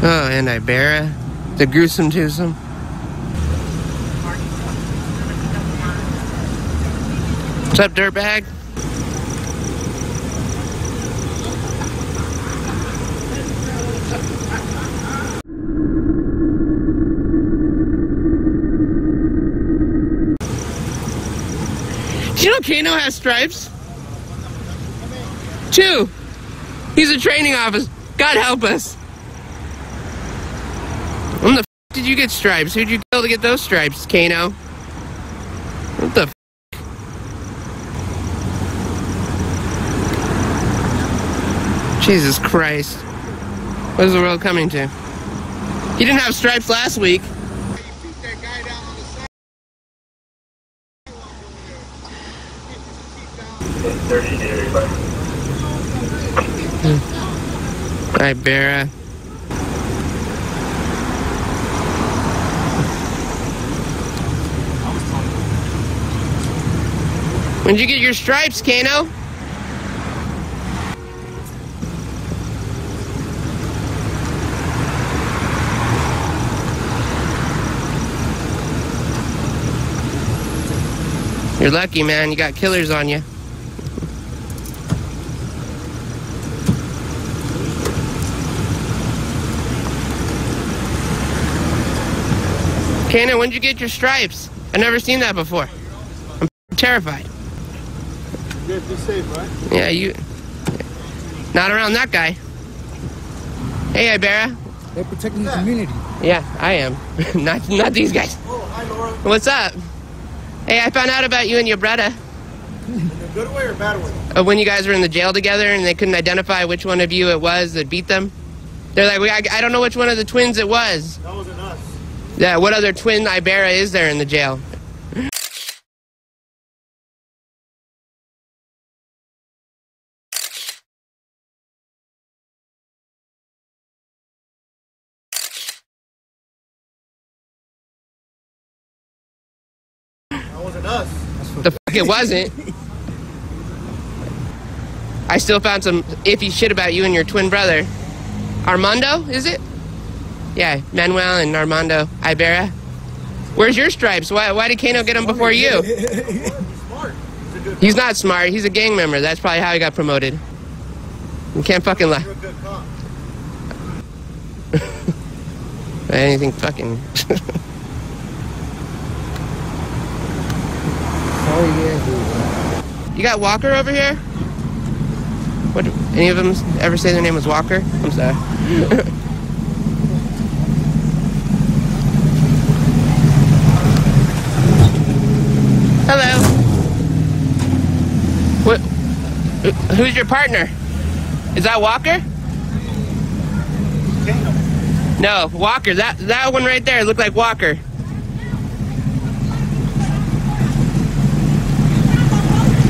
Oh, and Ibarra. The gruesome twosome. What's up, dirtbag? Do you know Cano has stripes? Two. He's a training officer. God help us. When the f did you get stripes? Who'd you kill to get those stripes, Cano? What the f Jesus Christ. What is the world coming to? You didn't have stripes last week. Ibarra. When'd you get your stripes, Cano? You're lucky, man. You got killers on you. Cano, when'd you get your stripes? I've never seen that before. I'm terrified. Yeah, be safe, right? Yeah, you. Not around that guy. Hey, Ibarra. They're protecting the community. Yeah, I am. not not these guys. Oh, hi, Laura. What's up? Hey, I found out about you and your brother. In a good way or bad way? Uh, when you guys were in the jail together and they couldn't identify which one of you it was that beat them. They're like, we, I, I don't know which one of the twins it was. That wasn't us. Yeah, what other twin Ibarra is there in the jail? Us. The fuck it wasn't. I still found some iffy shit about you and your twin brother. Armando, is it? Yeah, Manuel and Armando Ibarra. Where's your stripes? Why, why did Cano get them before you? He's smart. He's a good He's not smart. He's a gang member. That's probably how he got promoted. You can't fucking lie. You're a good cop. Anything fucking. Dude. You got Walker over here? What? Any of them ever say their name was Walker? I'm sorry. Hello. What? Who's your partner? Is that Walker? No, Walker. That that one right there looked like Walker.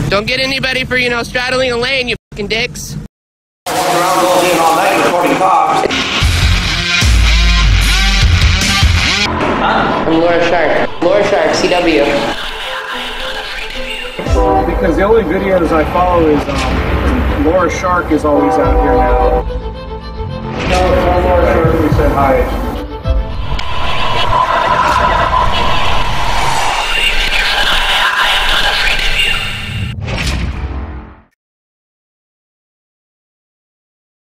Don't get anybody for you know straddling a lane, you fucking dicks. around all day and all night recording cops. I'm Laura Shark. Laura Shark, CW. Because the only videos I follow is um, Laura Shark is always out here now. Tell, tell Laura Shark we said hi.